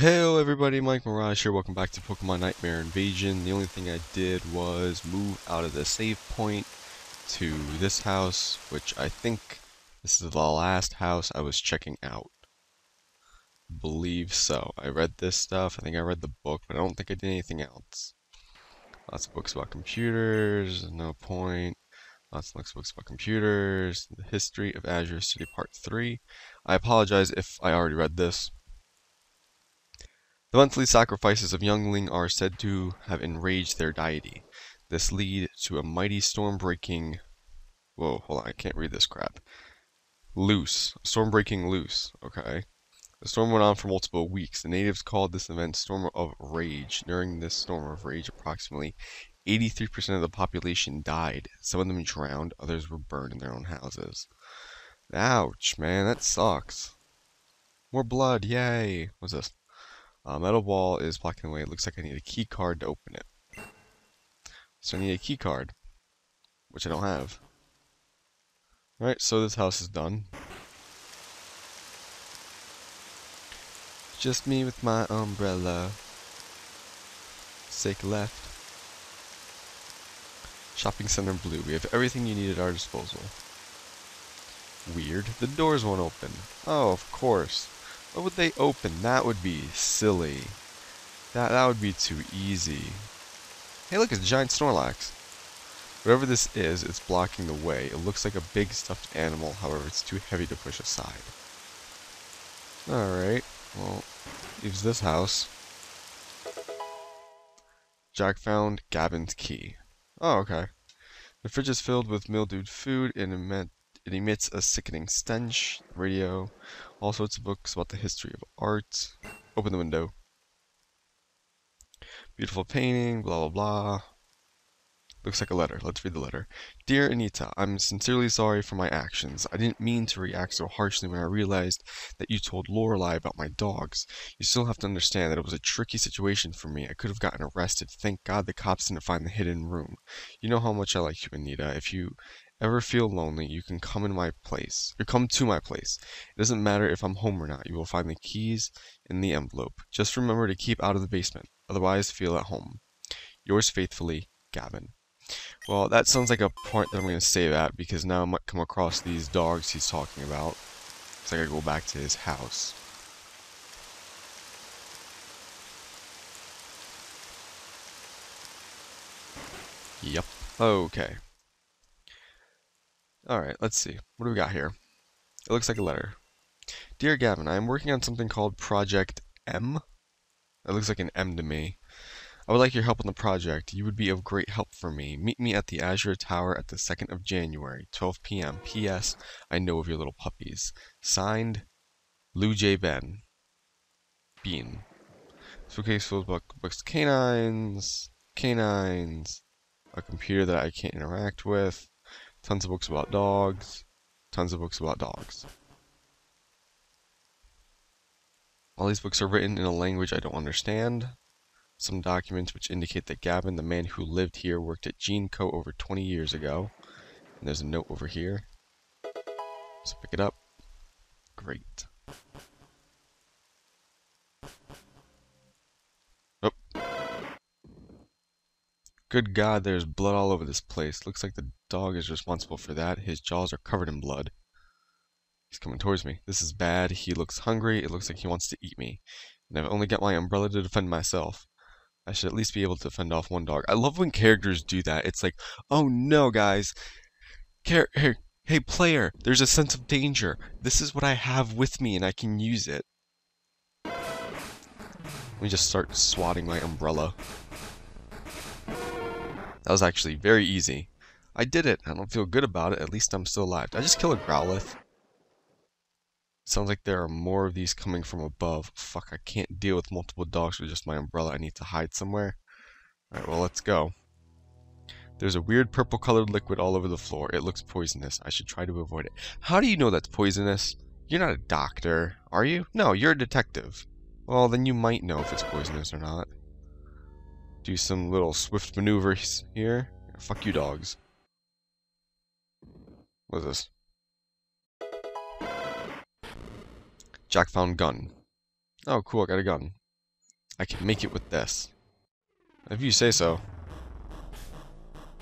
Hello everybody, Myke Mirage here, welcome back to Pokemon Nightmare Invasion. The only thing I did was move out of the save point to this house, which I think this is the last house I was checking out. Believe so. I read this stuff, I think I read the book, but I don't think I did anything else. Lots of books about computers, no point. Lots of books about computers, the history of Azure City Part 3. I apologize if I already read this. The monthly sacrifices of youngling are said to have enraged their deity. This lead to a mighty storm breaking. Whoa, hold on, I can't read this crap. Loose. Storm breaking loose. Okay. The storm went on for multiple weeks. The natives called this event Storm of Rage. During this Storm of Rage, approximately 83% of the population died. Some of them drowned, others were burned in their own houses. Ouch, man, that sucks. More blood, yay! What's this? Uh, metal wall is blocking the way. It looks like I need a key card to open it. So I need a key card, which I don't have. Alright, so this house is done. Just me with my umbrella. Sick left. Shopping Center Blue. We have everything you need at our disposal. Weird. The doors won't open. Oh, of course. What would they open? That would be silly. That, that would be too easy. Hey look, it's a giant Snorlax. Whatever this is, it's blocking the way. It looks like a big stuffed animal, however, it's too heavy to push aside. Alright, well, leaves this house. Jack found Gavin's key. Oh, okay. The fridge is filled with mildewed food and it emits a sickening stench. Radio, all sorts of books about the history of art. Open the window. Beautiful painting, blah blah blah. Looks like a letter. Let's read the letter. Dear Anita, I'm sincerely sorry for my actions. I didn't mean to react so harshly when I realized that you told Lorelei about my dogs. You still have to understand that it was a tricky situation for me. I could have gotten arrested. Thank God the cops didn't find the hidden room. You know how much I like you, Anita. If you ever feel lonely, you can come in my place, or come to my place. It doesn't matter if I'm home or not. You will find the keys in the envelope. Just remember to keep out of the basement. Otherwise, feel at home. Yours faithfully, Gavin. Well, that sounds like a part that I'm going to save at because now I might come across these dogs he's talking about. So I gotta go back to his house. Yep. Okay. Alright, let's see. What do we got here? It looks like a letter. Dear Gavin, I am working on something called Project M. It looks like an M to me. I would like your help on the project. You would be of great help for me. Meet me at the Azure Tower at the 2nd of January, 12 p.m. P.S. I know of your little puppies. Signed, Lou J. Ben. Bean. Suitcase of book, books, canines, canines, a computer that I can't interact with, tons of books about dogs, tons of books about dogs. All these books are written in a language I don't understand some documents which indicate that Gavin, the man who lived here, worked at Gene Co. over 20 years ago. And there's a note over here. So pick it up. Great. Good God, there's blood all over this place. Looks like the dog is responsible for that. His jaws are covered in blood. He's coming towards me. This is bad. He looks hungry. It looks like he wants to eat me. And I've only got my umbrella to defend myself. I should at least be able to fend off one dog. I love when characters do that. It's like, oh no, guys. Car hey, hey, player, there's a sense of danger. This is what I have with me and I can use it. Let me just start swatting my umbrella. That was actually very easy. I did it. I don't feel good about it. At least I'm still alive. Did I just kill a Growlithe? Sounds like there are more of these coming from above. Fuck, I can't deal with multiple dogs with just my umbrella. I need to hide somewhere. Alright, well, let's go. There's a weird purple colored liquid all over the floor. It looks poisonous. I should try to avoid it. How do you know that's poisonous? You're not a doctor, are you? No, you're a detective. Well, then you might know if it's poisonous or not. Do some little swift maneuvers here. Fuck you, dogs. What is this? Jack found gun. Oh, cool, I got a gun. I can make it with this. If you say so.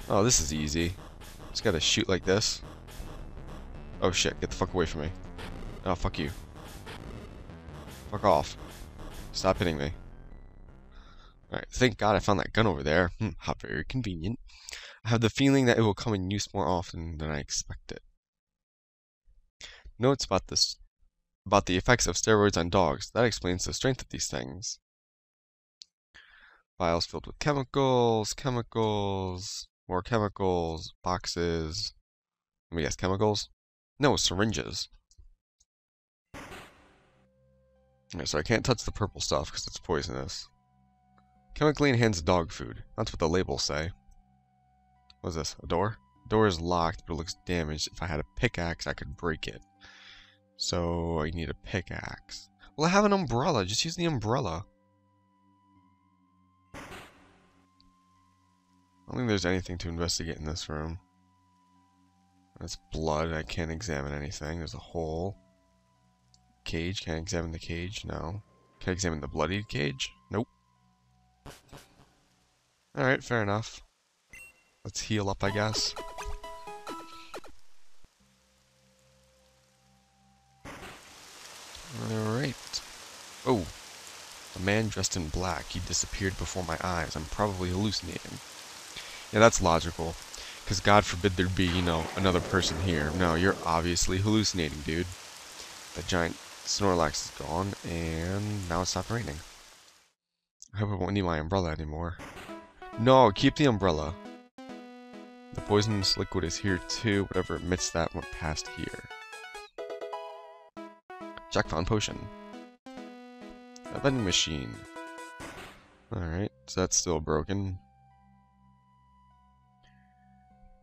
Oh, this is easy. Just gotta shoot like this. Oh shit, get the fuck away from me. Oh, fuck you. Fuck off. Stop hitting me. Alright, thank god I found that gun over there. Hmm, how very convenient. I have the feeling that it will come in use more often than I expected. Notes about this about the effects of steroids on dogs. That explains the strength of these things. Vials filled with chemicals, chemicals, more chemicals, boxes. Let me guess, chemicals? No, syringes. Okay, so I can't touch the purple stuff because it's poisonous. Chemically enhanced dog food. That's what the labels say. What is this? A door? Door is locked, but it looks damaged. If I had a pickaxe, I could break it. So I need a pickaxe. Well, I have an umbrella. Just use the umbrella. I don't think there's anything to investigate in this room. That's blood. I can't examine anything. There's a hole. Cage. Can I examine the cage? No. Can I examine the bloodied cage? Alright, fair enough. Let's heal up, I guess. Alright. Oh. A man dressed in black. He disappeared before my eyes. I'm probably hallucinating. Yeah, that's logical. Because God forbid there'd be, you know, another person here. No, you're obviously hallucinating, dude. The giant Snorlax is gone, and now it stopped raining. I hope I won't need my umbrella anymore. No, keep the umbrella. The poisonous liquid is here too. Whatever emits that went past here. Jack found potion. A vending machine. Alright, so that's still broken.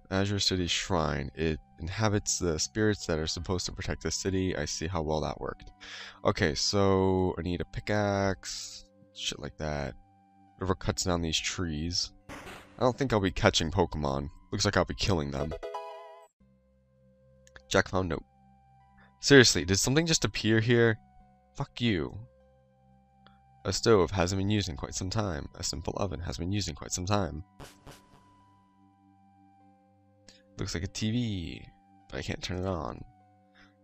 Azure City Shrine. It inhabits the spirits that are supposed to protect the city. I see how well that worked. Okay, so I need a pickaxe. Shit like that. Whatever cuts down these trees. I don't think I'll be catching Pokemon. Looks like I'll be killing them. Jack found note. Seriously, did something just appear here? Fuck you. A stove hasn't been used in quite some time. A simple oven has been used in quite some time. Looks like a TV, but I can't turn it on.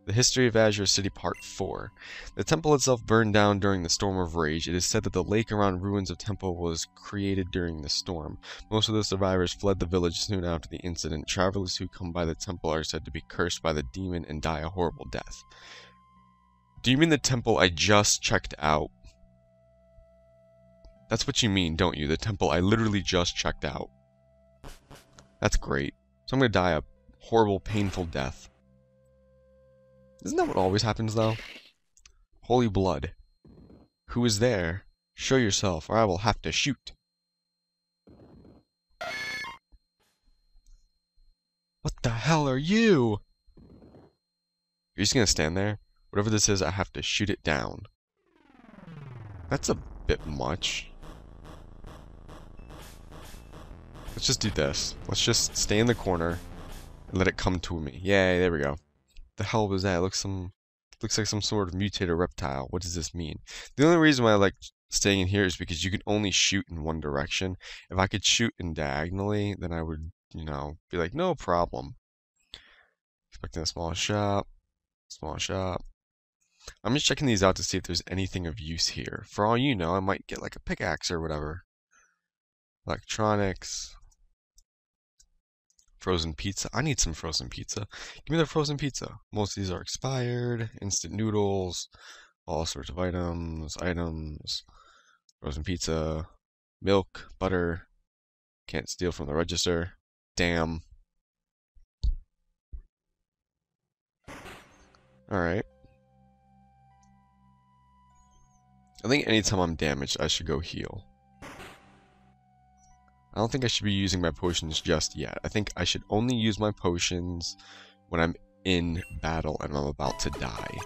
The History of Azure City Part 4. The temple itself burned down during the Storm of Rage. It is said that the lake around ruins of temple was created during the storm. Most of the survivors fled the village soon after the incident. Travelers who come by the temple are said to be cursed by the demon and die a horrible death. Do you mean the temple I just checked out? That's what you mean, don't you? The temple I literally just checked out. That's great. So I'm gonna die a horrible, painful death. Isn't that what always happens, though? Holy blood. Who is there? Show yourself, or I will have to shoot. What the hell are you? You're just gonna stand there? Whatever this is, I have to shoot it down. That's a bit much. Let's just do this. Let's just stay in the corner and let it come to me. Yay, there we go the hell was that? It looks some looks like some sort of mutated reptile. What does this mean? The only reason why I like staying in here is because you can only shoot in one direction. If I could shoot in diagonally, then I would, you know, be like, no problem. Expecting a small shop. Small shop. I'm just checking these out to see if there's anything of use here. For all you know, I might get like a pickaxe or whatever. Electronics. Frozen pizza. I need some frozen pizza. Give me the frozen pizza. Most of these are expired. Instant noodles. All sorts of items. Items. Frozen pizza. Milk. Butter. Can't steal from the register. Damn. Alright. I think anytime I'm damaged, I should go heal. I don't think I should be using my potions just yet. I think I should only use my potions when I'm in battle and I'm about to die.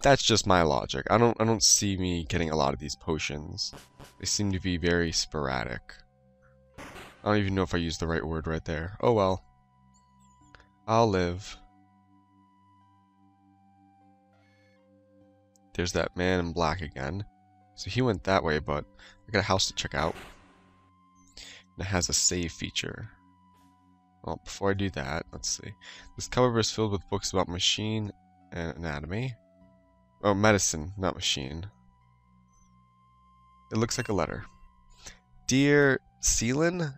That's just my logic. I don't I don't see me getting a lot of these potions. They seem to be very sporadic. I don't even know if I used the right word right there. Oh well. I'll live. There's that man in black again. So he went that way, but I got a house to check out. It has a save feature. Well, before I do that, let's see. This cupboard is filled with books about machine and anatomy. Oh, medicine, not machine. It looks like a letter. Dear Celine? That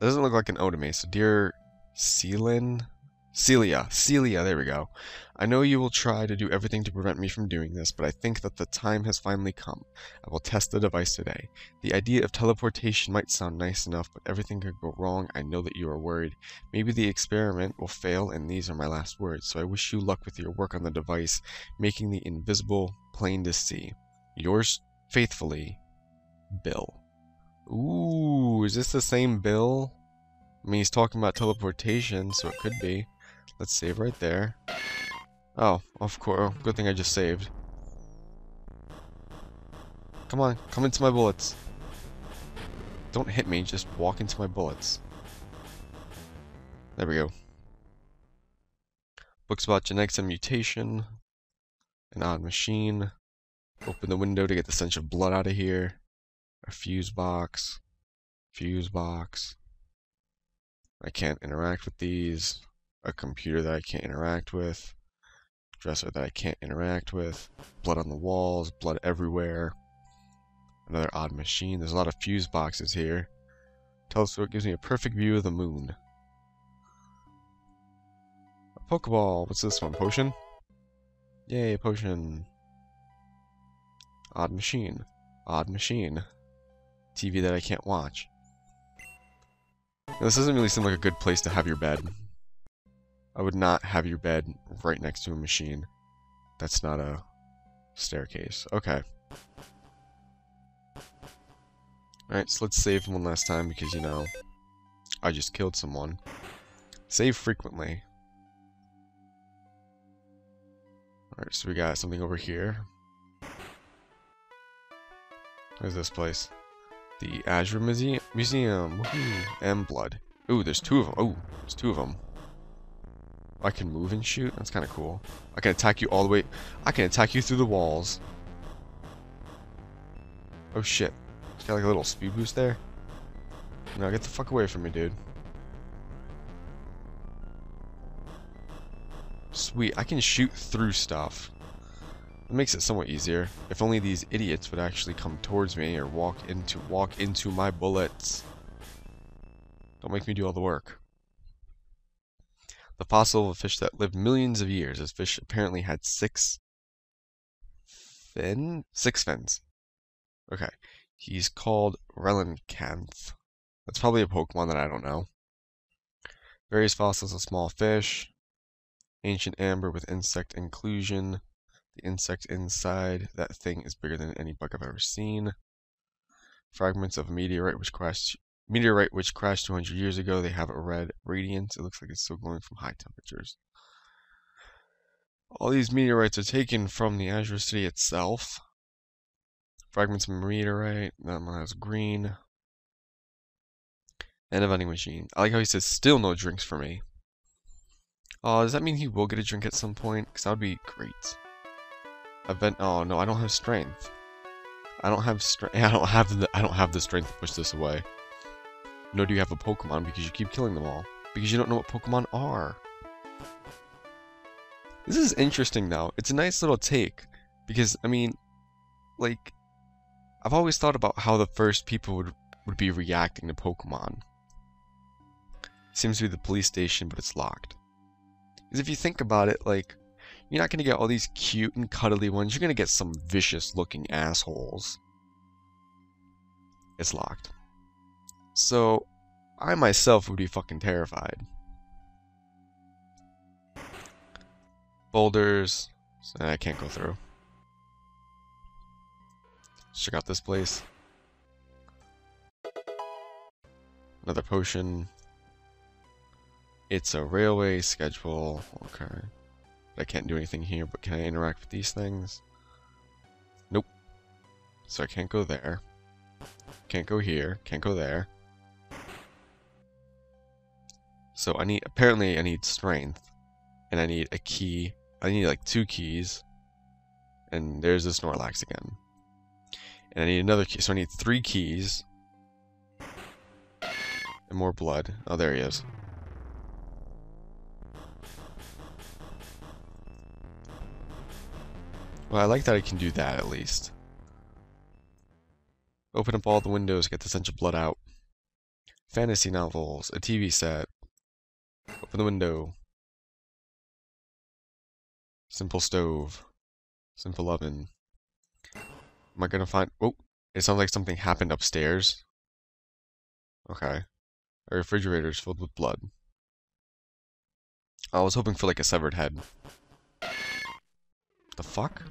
doesn't look like an O to me, so dear Celine? Celia, Celia, there we go. I know you will try to do everything to prevent me from doing this, but I think that the time has finally come. I will test the device today. The idea of teleportation might sound nice enough, but everything could go wrong. I know that you are worried. Maybe the experiment will fail, and these are my last words, so I wish you luck with your work on the device, making the invisible plain to see. Yours faithfully, Bill. Ooh, is this the same Bill? I mean, he's talking about teleportation, so it could be. Let's save right there. Oh, of course. Oh, good thing I just saved. Come on, come into my bullets. Don't hit me, just walk into my bullets. There we go. Books about genetics and mutation. An odd machine. Open the window to get the stench of blood out of here. A fuse box. Fuse box. I can't interact with these a computer that I can't interact with, dresser that I can't interact with, blood on the walls, blood everywhere, another odd machine. There's a lot of fuse boxes here. Telescope gives me a perfect view of the moon. A Pokeball. What's this one? Potion? Yay, potion. Odd machine. Odd machine. TV that I can't watch. Now, this doesn't really seem like a good place to have your bed. I would not have your bed right next to a machine. That's not a staircase. Okay. Alright, so let's save one last time because, you know, I just killed someone. Save frequently. Alright, so we got something over here. What is this place? The Azure Museum. Museum. Woohoo. And blood. Ooh, there's two of them. Oh, there's two of them. I can move and shoot? That's kind of cool. I can attack you all the way... I can attack you through the walls. Oh shit. It's got like a little speed boost there. Now get the fuck away from me, dude. Sweet, I can shoot through stuff. It makes it somewhat easier. If only these idiots would actually come towards me or walk into walk into my bullets. Don't make me do all the work. The fossil of a fish that lived millions of years. This fish apparently had six fin? Six fins. Okay. He's called Relincanth. That's probably a Pokemon that I don't know. Various fossils of small fish. Ancient amber with insect inclusion. The insect inside that thing is bigger than any bug I've ever seen. Fragments of a meteorite which crashed meteorite which crashed 200 years ago. They have a red radiance. It looks like it's still glowing from high temperatures. All these meteorites are taken from the Azure City itself. Fragments of meteorite. That one has green. And a vending machine. I like how he says, still no drinks for me. Oh, uh, does that mean he will get a drink at some point? Because that would be great. Event. Oh no, I don't have strength. I don't have strength. I don't have the. I don't have the strength to push this away. Nor do you have a Pokemon because you keep killing them all. Because you don't know what Pokemon are. This is interesting now. It's a nice little take. Because, I mean, like, I've always thought about how the first people would, would be reacting to Pokemon. Seems to be the police station, but it's locked. Because if you think about it, like, you're not going to get all these cute and cuddly ones. You're going to get some vicious looking assholes. It's locked. So, I myself would be fucking terrified. Boulders. I can't go through. Let's check out this place. Another potion. It's a railway schedule. Okay. I can't do anything here, but can I interact with these things? Nope. So I can't go there. Can't go here. Can't go there. So I need, apparently I need strength. And I need a key. I need like two keys. And there's the Snorlax again. And I need another key. So I need three keys. And more blood. Oh, there he is. Well, I like that I can do that at least. Open up all the windows, get the stench of blood out. Fantasy novels, a TV set. Open the window. Simple stove. Simple oven. Am I gonna find... Oh! It sounds like something happened upstairs. Okay. A refrigerator is filled with blood. I was hoping for like a severed head. The fuck?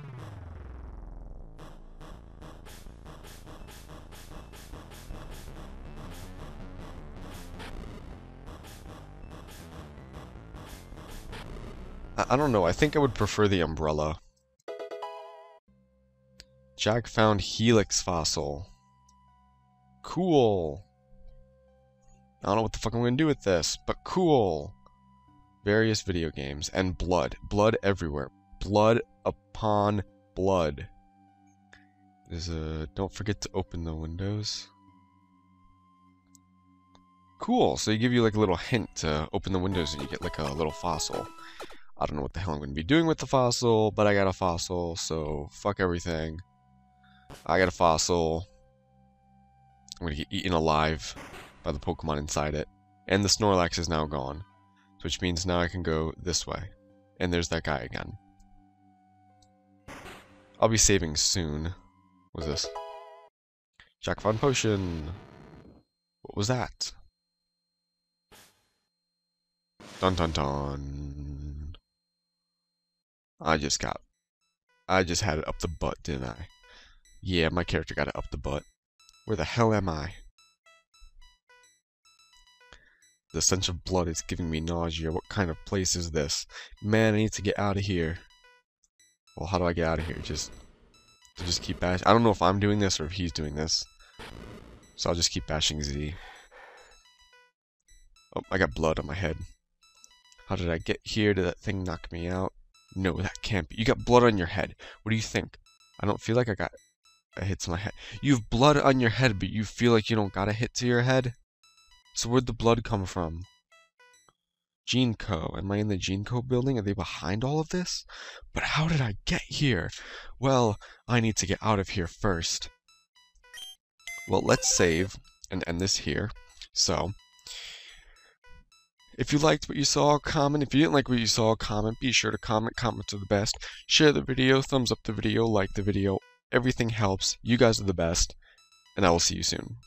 I, I don't know, I think I would prefer the umbrella. Jack found Helix fossil. Cool. I don't know what the fuck I'm gonna do with this, but cool. Various video games and blood. Blood everywhere. Blood upon blood. There's a don't forget to open the windows. Cool, so you give you like a little hint to open the windows and you get like a little fossil. I don't know what the hell I'm going to be doing with the fossil, but I got a fossil, so fuck everything. I got a fossil. I'm going to get eaten alive by the Pokemon inside it. And the Snorlax is now gone. Which means now I can go this way. And there's that guy again. I'll be saving soon. What was this? Jack Fun Potion. What was that? Dun dun dun. I just got... I just had it up the butt, didn't I? Yeah, my character got it up the butt. Where the hell am I? The stench of blood is giving me nausea. What kind of place is this? Man, I need to get out of here. Well, how do I get out of here? Just, just keep bashing. I don't know if I'm doing this or if he's doing this. So I'll just keep bashing Z. Oh, I got blood on my head. How did I get here? Did that thing knock me out? No, that can't be. You got blood on your head. What do you think? I don't feel like I got a hit to my head. You have blood on your head, but you feel like you don't got a hit to your head? So where'd the blood come from? Gene Co. Am I in the Gene Co. building? Are they behind all of this? But how did I get here? Well, I need to get out of here first. Well, let's save and end this here. So, if you liked what you saw, comment. If you didn't like what you saw, comment. Be sure to comment. Comments are the best. Share the video. Thumbs up the video. Like the video. Everything helps. You guys are the best. And I will see you soon.